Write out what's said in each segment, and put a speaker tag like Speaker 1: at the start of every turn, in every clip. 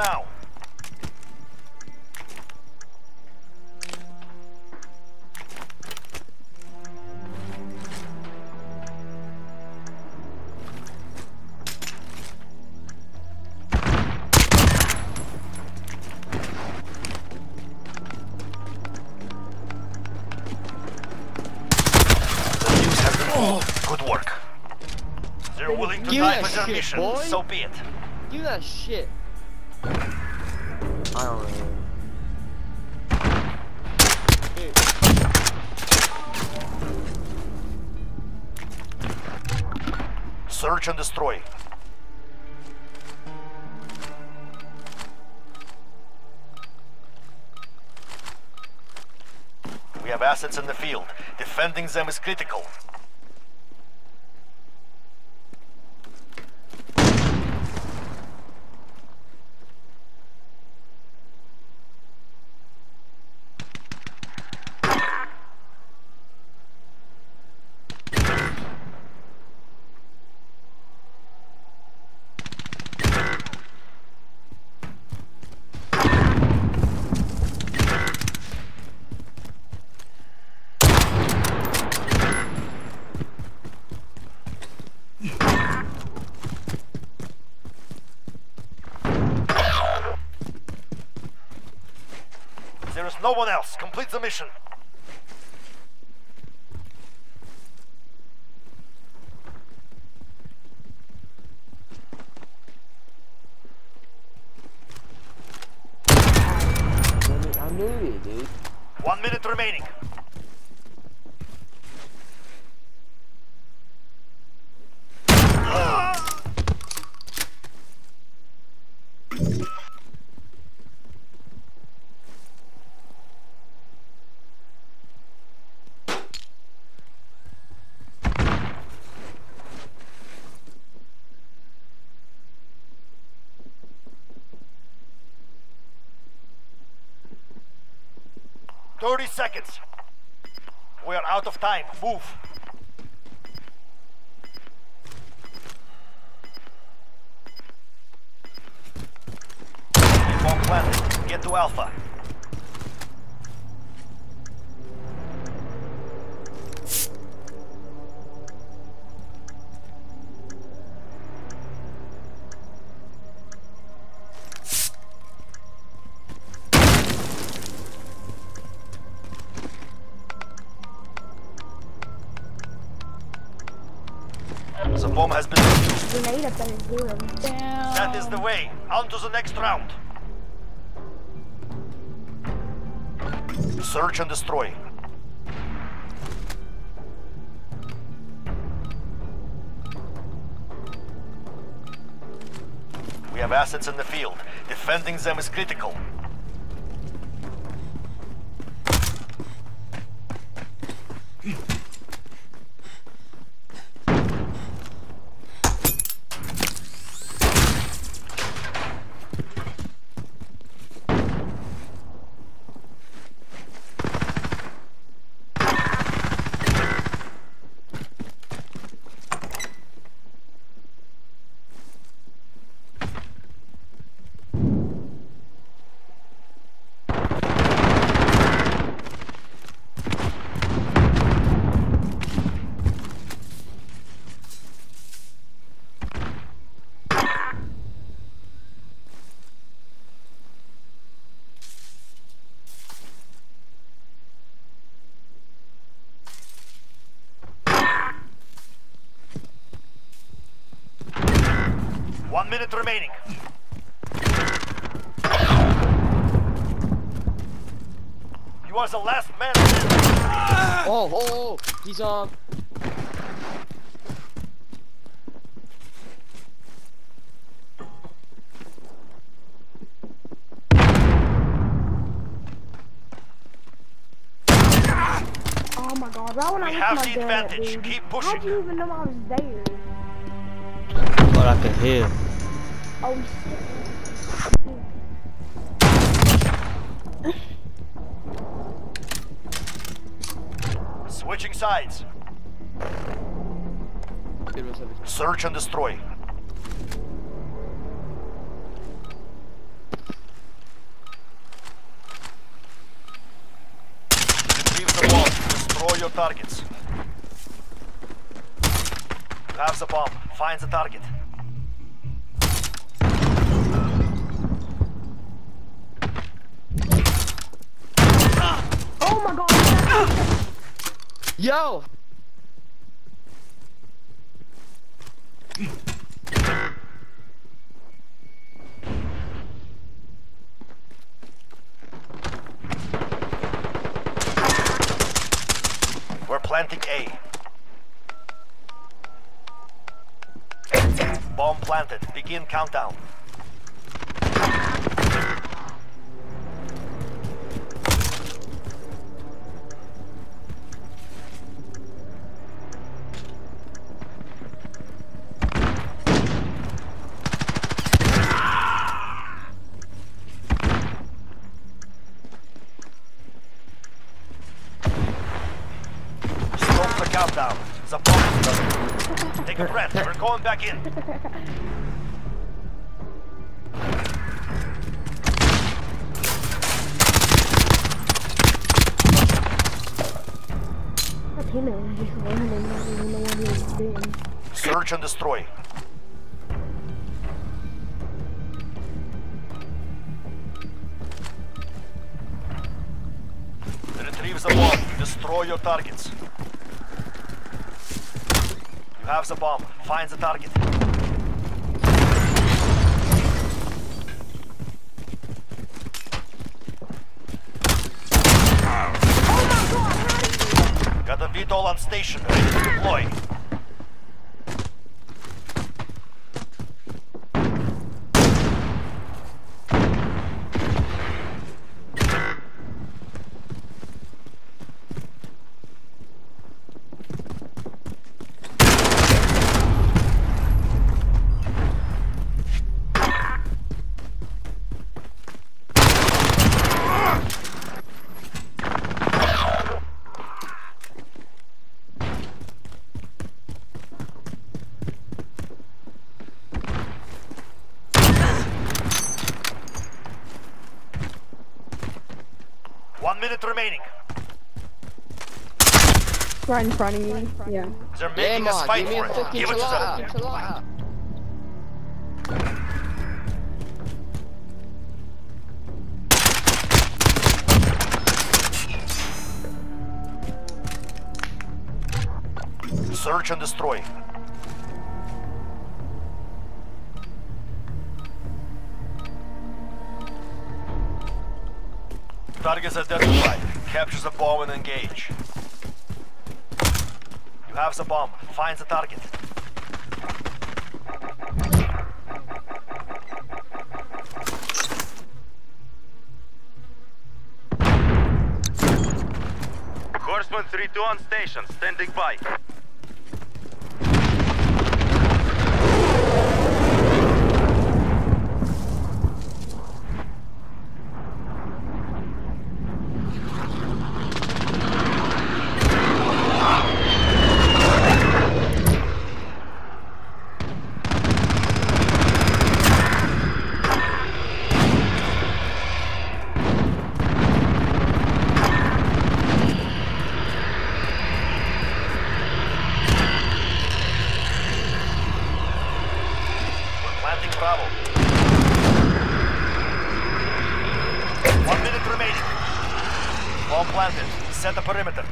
Speaker 1: Now. The news has been moved. Good work. They're willing to
Speaker 2: Give
Speaker 1: die for their
Speaker 2: shit,
Speaker 1: mission,
Speaker 2: boy.
Speaker 1: so be it.
Speaker 2: Give that shit. I don't.
Speaker 1: Search and destroy. We have assets in the field. Defending them is critical. No one else. Complete the mission.
Speaker 2: I knew it, dude.
Speaker 1: One minute remaining. Thirty seconds. We are out of time. Move. Get to Alpha. That is the way. On to the next round. Search and destroy. We have assets in the field. Defending them is critical. One minute remaining. You are the last man.
Speaker 2: Oh, oh, oh, he's um.
Speaker 3: Oh my god, right when
Speaker 1: We
Speaker 3: I
Speaker 1: have the advantage.
Speaker 3: dude.
Speaker 1: Keep
Speaker 3: How'd
Speaker 1: pushing.
Speaker 3: you even know I was there?
Speaker 2: I can hear.
Speaker 3: Oh shit.
Speaker 1: Switching sides. Search and destroy. your targets. Grab the bomb. Find the target.
Speaker 2: Yo!
Speaker 1: We're planting A. Bomb planted. Begin countdown.
Speaker 3: Was doing.
Speaker 1: Search and destroy. Retrieve the bomb. Destroy your targets. Have the bomb. Find the target. Got a VTOL on station. Ready to deploy. One minute remaining.
Speaker 3: Right in front of me. Yeah.
Speaker 1: They're making us
Speaker 2: Emma,
Speaker 1: fight
Speaker 2: give me
Speaker 1: for
Speaker 2: a
Speaker 1: it.
Speaker 2: fucking
Speaker 1: Give it to
Speaker 2: enchilada.
Speaker 1: them. Search and destroy. Targets identified. Capture the bomb and engage. You have the bomb. Find the target.
Speaker 4: Horseman 3-2 on station, standing by.
Speaker 1: We're planting Bravo. One minute remaining. Bomb planted. Set the perimeter.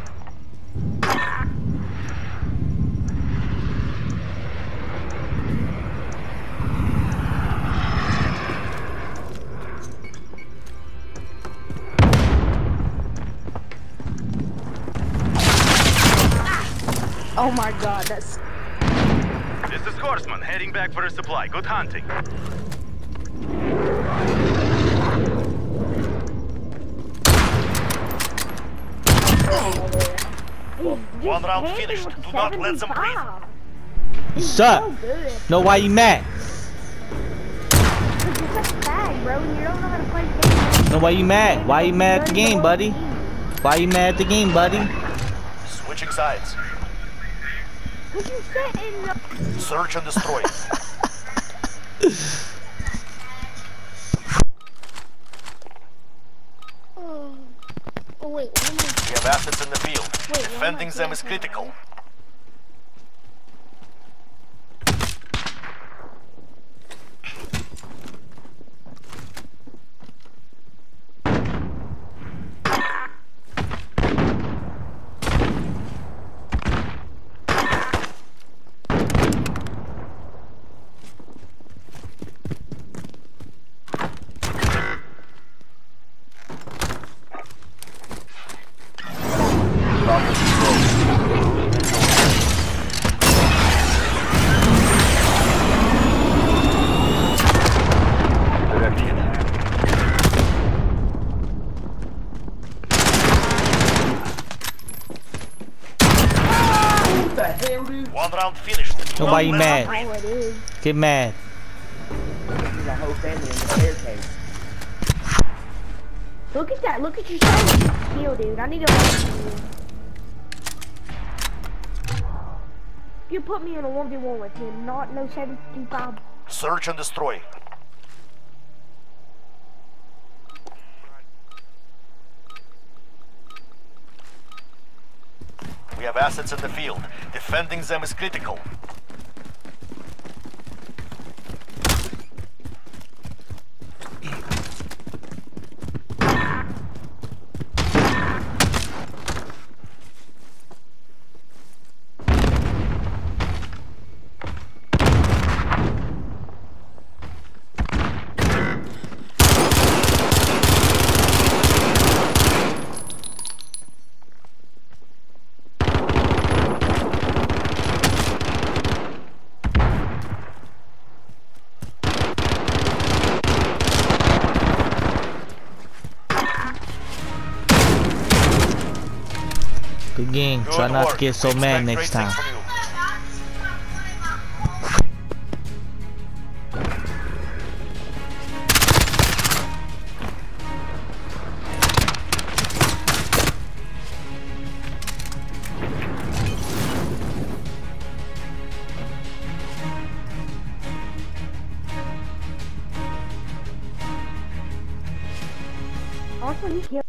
Speaker 3: Oh my god, that's
Speaker 4: This is Horseman, heading back for a supply. Good hunting.
Speaker 1: One round finished. Do not let them breathe.
Speaker 2: Suck.
Speaker 3: So good.
Speaker 2: No, why you mad?
Speaker 3: Cause you're such a fag, bro, and you don't know how to play games.
Speaker 2: No, why you mad? Why you mad at the game, buddy? Why you mad at the game, buddy?
Speaker 1: Switching sides.
Speaker 3: Cause you sit in the...
Speaker 1: Search and destroy.
Speaker 3: Oh, oh wait, what am I...
Speaker 1: We have assets in the field.
Speaker 3: Wait,
Speaker 1: Defending
Speaker 3: why am I
Speaker 1: them is critical.
Speaker 5: What the hell, dude?
Speaker 1: One round finished.
Speaker 2: Nobody
Speaker 1: Well,
Speaker 2: mad.
Speaker 3: All it is.
Speaker 2: Get mad.
Speaker 5: There's a whole family in the staircase.
Speaker 3: Look at that. Look at your shiny steel, dude. I need to watch you. You put me in a 1v1 with him, not no 75.
Speaker 1: Search and destroy. We have assets in the field. Defending them is critical.
Speaker 2: Good game.
Speaker 1: Good
Speaker 2: Try not to get so mad next time.
Speaker 1: things you.
Speaker 3: Also, he killed.